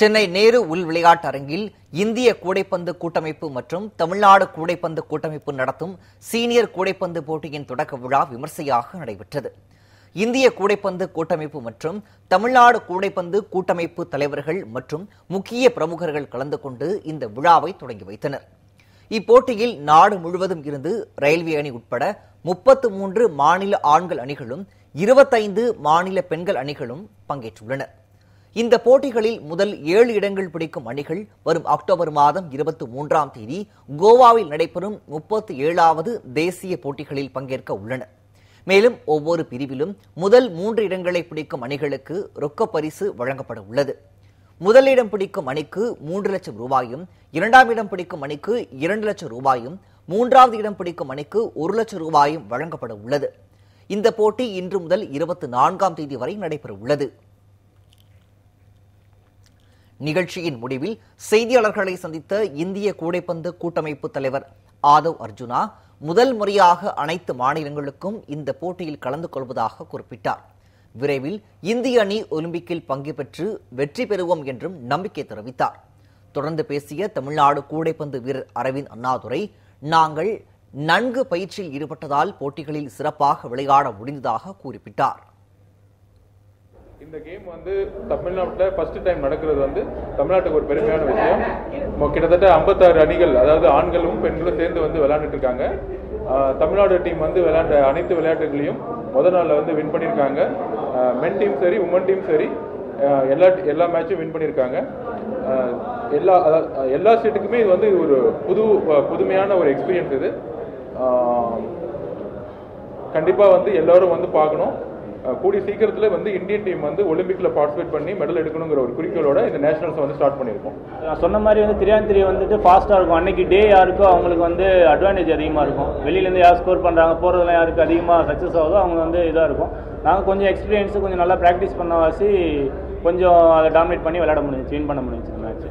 சென்னை நேரு உள் விளையாட்டு அரங்கில் இந்திய கூடைப்பந்து கூட்டமைப்பு மற்றும் தமிழ்நாடு கூடைப்பந்து கூட்டமைப்பு நடத்தும் சீனியர் கூடைப்பந்து போட்டியின் தொடக்க விழா விமர்சையாக நடைபெற்றது. இந்திய கூடைப்பந்து கூட்டமைப்பு மற்றும் தமிழ்நாடு கூடைப்பந்து கூட்டமைப்பு தலைவர்கள் மற்றும் முக்கிய பிரமுகர்கள் கலந்து கொண்டு இந்த விழாவை தொடங்கி வைத்தனர். இப்போட்டியில் நாடு முழுவதும் இருந்து ரயில்வே அணி உட்பட முப்பத்து மூன்று மாநில ஆண்கள் அணிகளும் இருபத்தைந்து மாநில பெண்கள் அணிகளும் பங்கேற்றுள்ளனர். இந்த போட்டிகளில் முதல் ஏழு இடங்கள் பிடிக்கும் அணிகள் வரும் அக்டோபர் மாதம் இருபத்தி மூன்றாம் தேதி கோவாவில் நடைபெறும் முப்பத்தி ஏழாவது தேசிய போட்டிகளில் பங்கேற்க உள்ளன. மேலும் ஒவ்வொரு பிரிவிலும் முதல் மூன்று இடங்களை பிடிக்கும் அணிகளுக்கு ரொக்கப் பரிசு வழங்கப்பட உள்ளது. முதலிடம் பிடிக்கும் அணிக்கு மூன்று லட்சம் ரூபாயும் இரண்டாம் இடம் பிடிக்கும் அணிக்கு இரண்டு லட்சம் ரூபாயும் மூன்றாவது இடம் பிடிக்கும் அணிக்கு ஒரு லட்சம் ரூபாயும் வழங்கப்பட உள்ளது. இந்த போட்டி இன்று முதல் இருபத்தி நான்காம் தேதி வரை நடைபெற உள்ளது. நிகழ்ச்சியின் முடிவில் செய்தியாளர்களை சந்தித்த இந்திய கூடைப்பந்து கூட்டமைப்பு தலைவர் ஆதவ் அர்ஜுனா முதல் முறையாக அனைத்து மாநிலங்களுக்கும் இந்த போட்டியில் கலந்து கொள்வதாக குறிப்பிட்டார். விரைவில் இந்திய அணி ஒலிம்பிக்கில் பங்கு பெற்று வெற்றி பெறுவோம் என்றும் நம்பிக்கை தெரிவித்தார். தொடர்ந்து பேசிய தமிழ்நாடு கூடைப்பந்து வீரர் அரவிந்த் அண்ணாதுரை நாங்கள் நன்கு பயிற்சியில் ஈடுபட்டதால் போட்டிகளில் சிறப்பாக விளையாட முடிந்ததாக குறிப்பிட்டார். இந்த கேம் வந்து தமிழ்நாட்டில் ஃபர்ஸ்ட் டைம் நடக்கிறது வந்து தமிழ்நாட்டுக்கு ஒரு பெருமையான விஷயம். கிட்டத்தட்ட ஐம்பத்தாறு அணிகள் அதாவது ஆண்களும் பெண்களும் சேர்ந்து வந்து விளையாண்டுட்டு இருக்காங்க. தமிழ்நாடு டீம் வந்து விளையாண்ட அனைத்து விளையாட்டுகளையும் முதல் நாளில் வந்து வின் பண்ணியிருக்காங்க. மென் டீம் சரி உமன் டீம் சரி எல்லா எல்லா மேட்சும் வின் பண்ணியிருக்காங்க. எல்லா எல்லா ஸ்டேட்டுக்குமே இது வந்து ஒரு புது புதுமையான ஒரு எக்ஸ்பீரியன்ஸ் இது. கண்டிப்பாக வந்து எல்லோரும் வந்து பார்க்கணும். கூடிய சீக்கிரத்தில் வந்து இந்தியன் டீம் வந்து ஒலிம்பிக்கில் பார்ட்டிசிபேட் பண்ணி மெடல் எடுக்கணுங்கிற ஒரு குறிக்கோளோட இந்த நேஷனல்ஸ் வந்து ஸ்டார்ட் பண்ணியிருக்கோம். நான் சொன்ன மாதிரி வந்து திரியாந்திரி வந்துட்டு ஃபாஸ்ட்டாக இருக்கும். அன்னைக்கு டே யாருக்கோ அவங்களுக்கு வந்து அட்வான்டேஜ் அதிகமாக இருக்கும். வெளியிலேருந்து யார் ஸ்கோர் பண்ணுறாங்க போகிறதுலாம் யாருக்கு அதிகமாக சக்ஸஸ் ஆகுதோ அவங்க வந்து இதாக இருக்கும். நாங்கள் கொஞ்சம் எக்ஸ்பீரியன்ஸு கொஞ்சம் நல்லா ப்ராக்டிஸ் பண்ண வாசி கொஞ்சம் அதை டாமினேட் பண்ணி விளையாட முடிஞ்சு வின் பண்ண முடிஞ்சுச்சு மேட்ச்